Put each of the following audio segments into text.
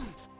Hmm.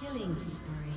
Killing spree.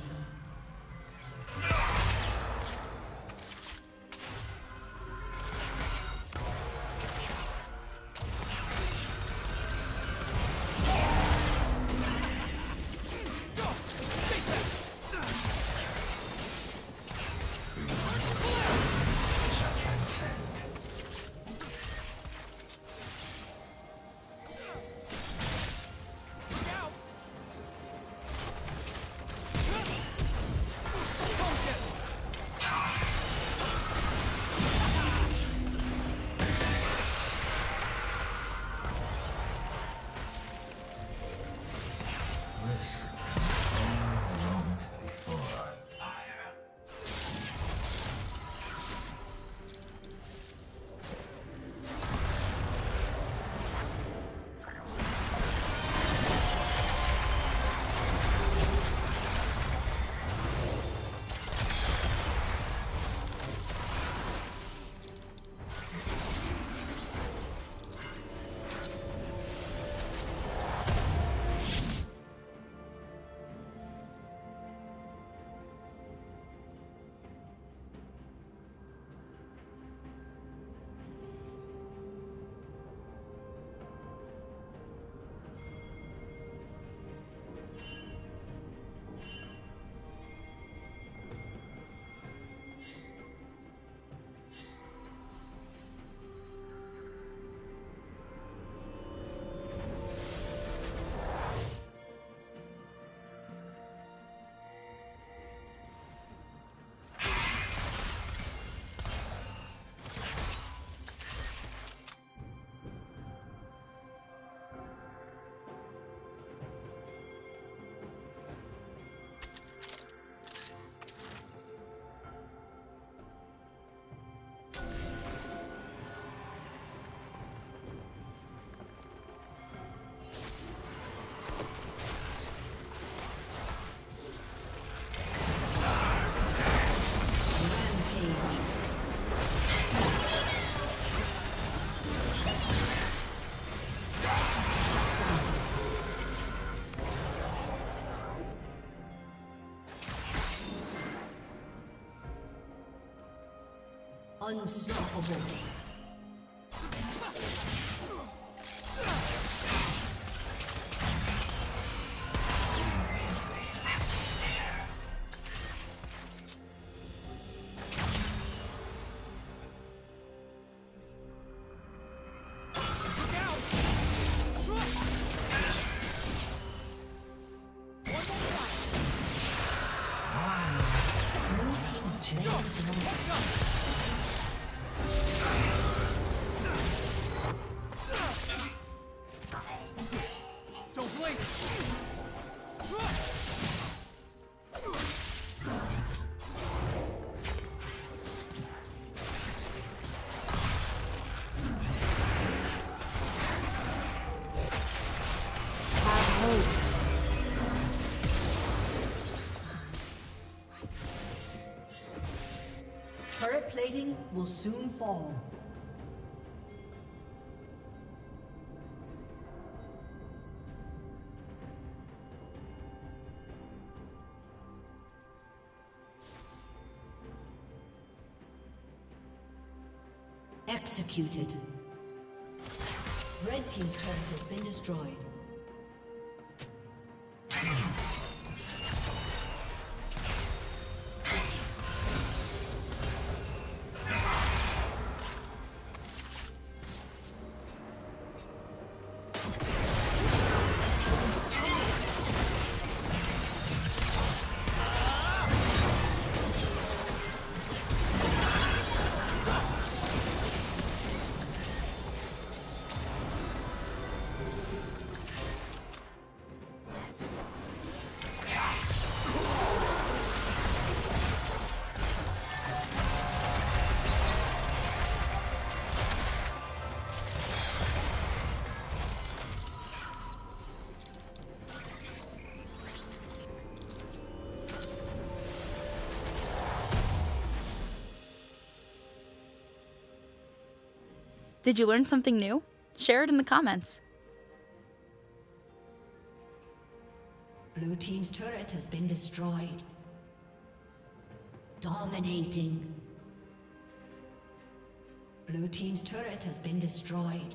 Unstoppable. Will soon fall. Executed. Red Team's turret has been destroyed. Did you learn something new? Share it in the comments. Blue Team's turret has been destroyed. Dominating. Blue Team's turret has been destroyed.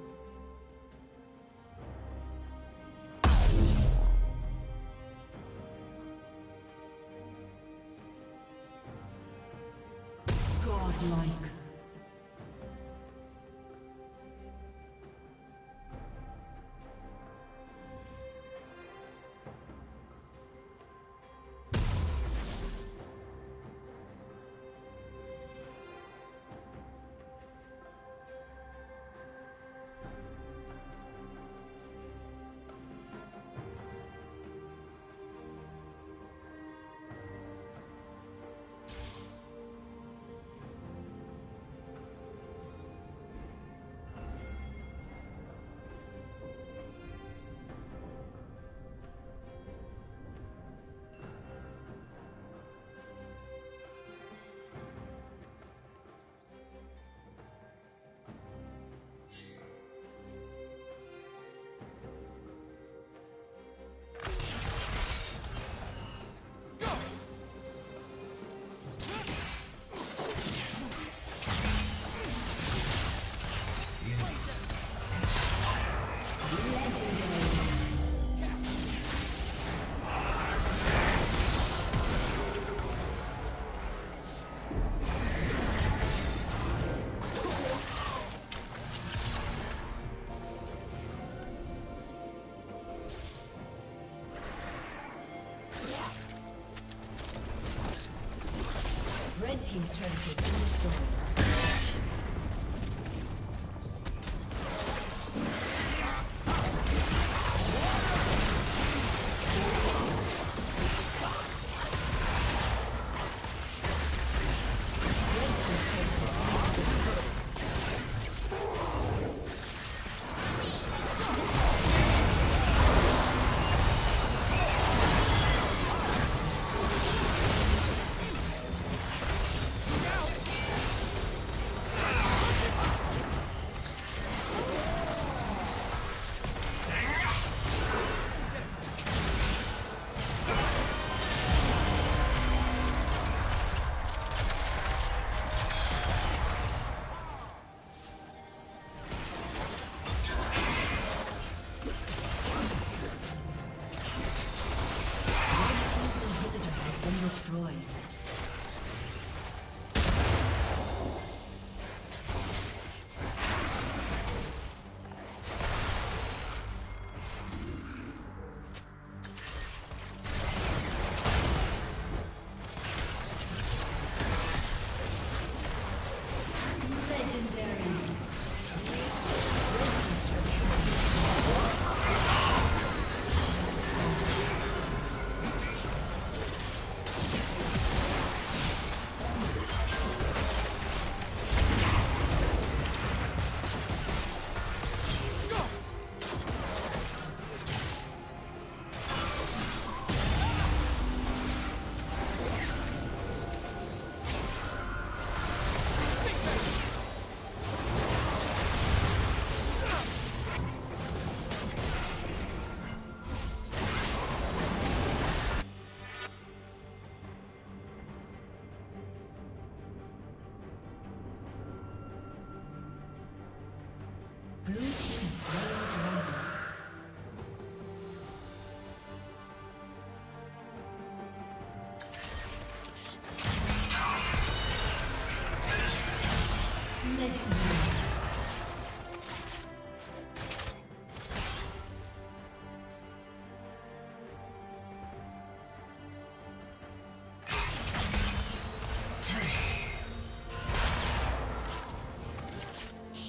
Legendary. Legendary.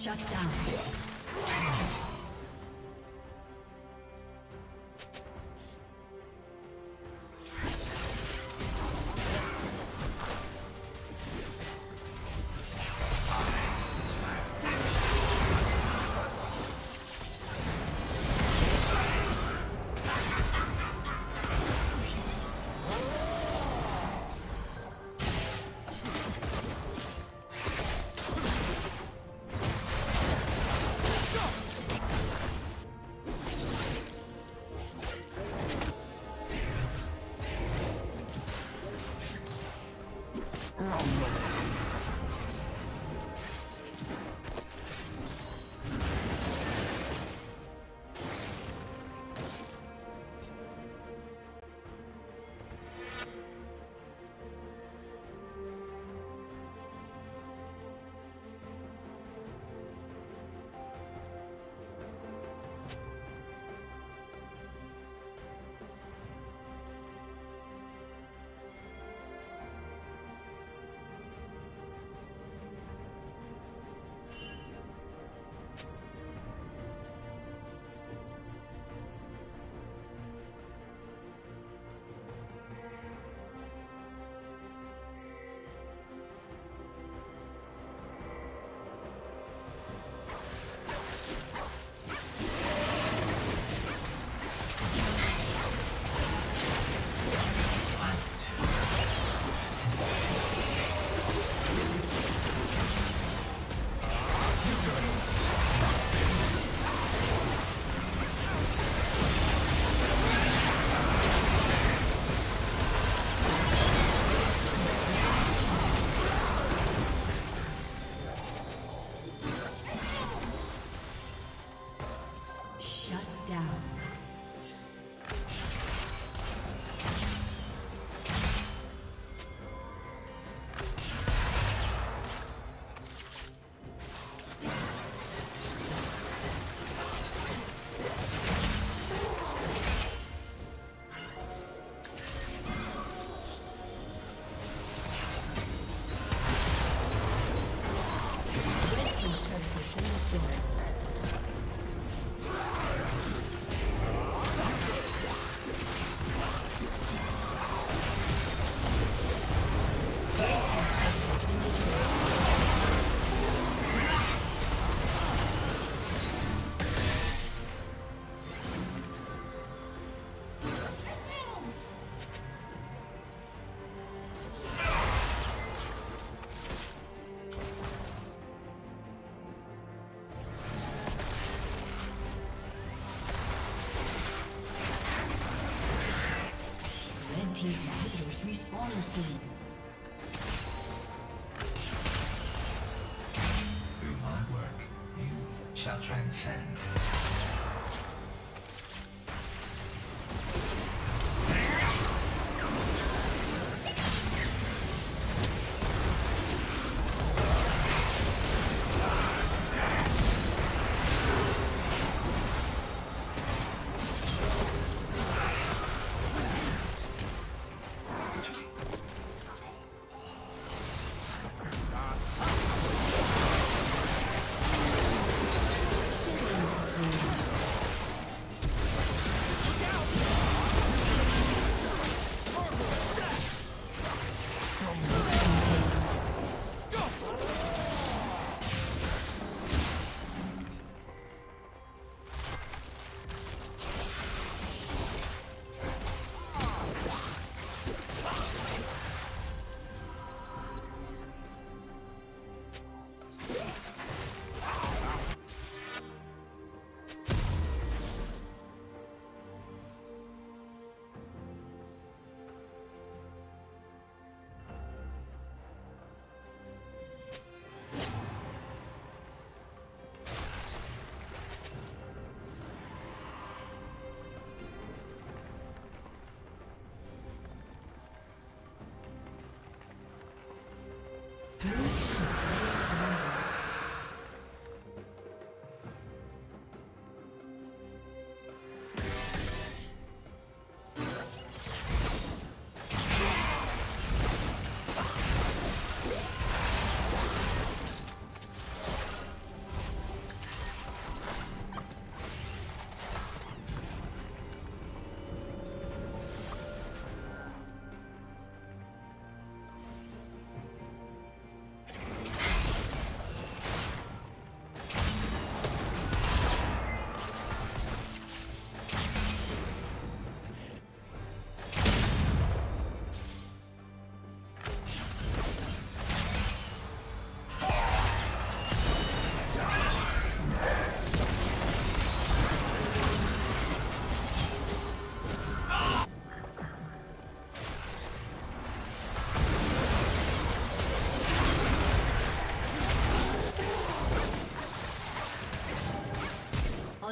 Shut down. Down. Through my work, you shall transcend.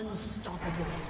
Unstoppable.